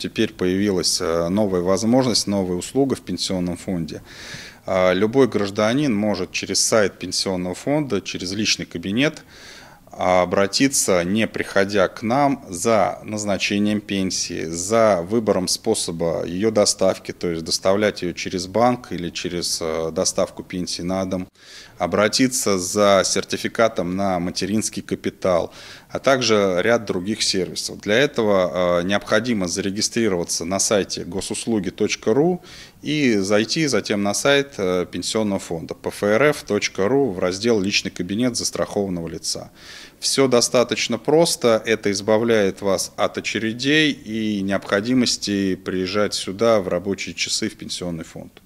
Теперь появилась э, новая возможность, новая услуга в пенсионном фонде. А, любой гражданин может через сайт пенсионного фонда, через личный кабинет обратиться, не приходя к нам, за назначением пенсии, за выбором способа ее доставки, то есть доставлять ее через банк или через э, доставку пенсии на дом, обратиться за сертификатом на материнский капитал, а также ряд других сервисов. Для этого э, необходимо зарегистрироваться на сайте госуслуги.ру и зайти затем на сайт э, пенсионного фонда pfrf.ru в раздел «Личный кабинет застрахованного лица». Все достаточно просто, это избавляет вас от очередей и необходимости приезжать сюда в рабочие часы в пенсионный фонд.